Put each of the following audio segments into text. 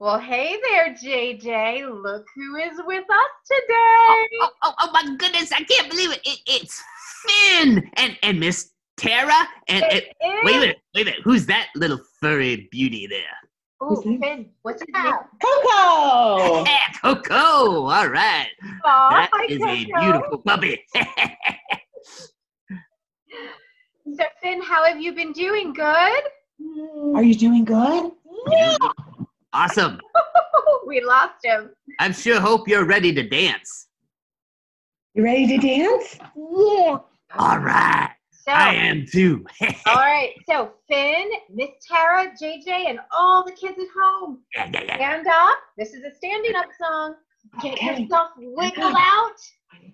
Well, hey there, JJ. Look who is with us today. Oh, oh, oh, oh my goodness, I can't believe it. it it's Finn and and Miss Tara and, and It is- wait a minute, wait a minute. Who's that little furry beauty there? Oh, Finn, what's his name? Coco! Yeah, Coco. All right, Aw, that hi, is a Coco. beautiful puppy. So, Finn, how have you been doing? Good? Are you doing good? Awesome. we lost him. I'm sure hope you're ready to dance. You ready to dance? Yeah. All right, So, I am too. all right. So, Finn, Miss Tara, JJ, and all the kids at home, Yeah, yeah, yeah. stand up. This is a standing up song. Get Okay. yourself wiggle out.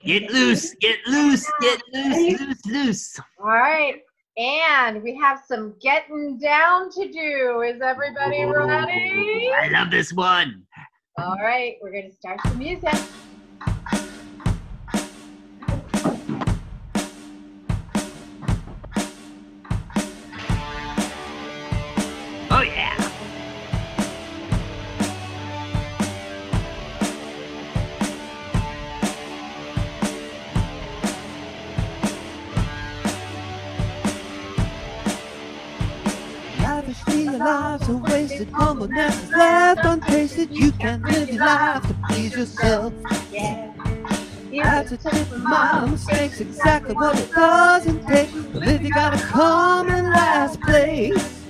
Get loose, get loose, get loose, loose, loose. All right. And we have some getting down to do. Is everybody ready? I love this one. All right, we're going to start the music. Oh yeah. Your lives are wasted, humbleness left untasted. You can't live your life to please yourself. Yeah. That's a tip of my mistakes, exactly what it doesn't take. But if you gotta come in last place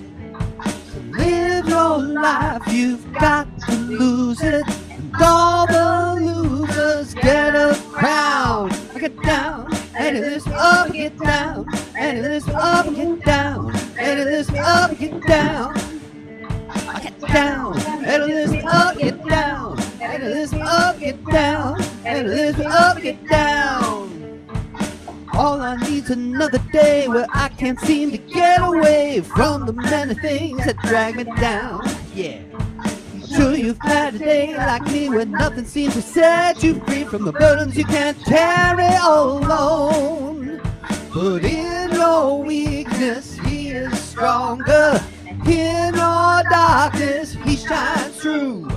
to live your life, you've got to lose it. And all the losers get a crown. I get down, and it lifts up, get down, and it lifts up, get down, and it lifts me up, get down. I get down, and it lifts me up, get down, and it lifts me up, get down, and it lifts me up, get down. All I need's another day where I can't seem to get away from the many things that drag me down. Yeah. Sure you've had a day like me where nothing seems to set you free from the burdens you can't carry alone. In your darkness, he shines through.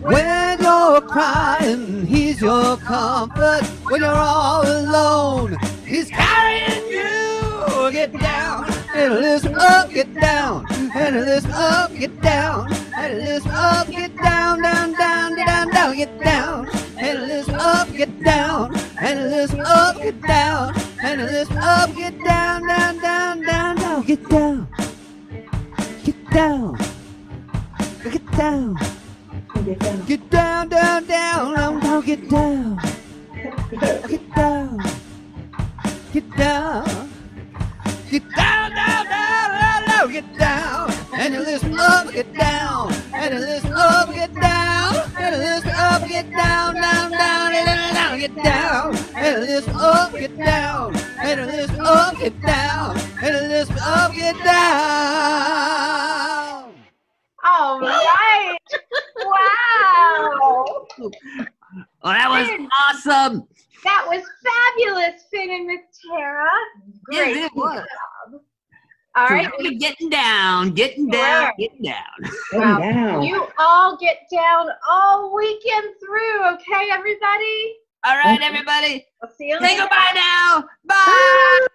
When you're crying, he's your comfort. When you're all alone, he's carrying you. Get down, and lift up, get down, and lift up, get down, and lift up, get down, down, down, down, down, get down, and lift up, get down, and lift up, get down, and lift up, get down, down, down, down, down, get down, get down, get down. Get down, down, down, down, down, get down. Get down. Get down. Get down, down, down, down, down, get down. And you lift up, get down. And you lift up, get down. And you lift up, get down, down, down, down, down, get down. And you lift up, get down. And you lift up, get down. And you lift up, get down. All right. wow. Oh, that was Finn. awesome. That was fabulous, Finn and Miss Tara. Great. Yes, it was. job. All So right. we're getting down, getting down, Sure. getting down. Come Wow. down. You all get down all weekend through, okay, everybody? All right, everybody. We'll see you Say later. goodbye now. Bye.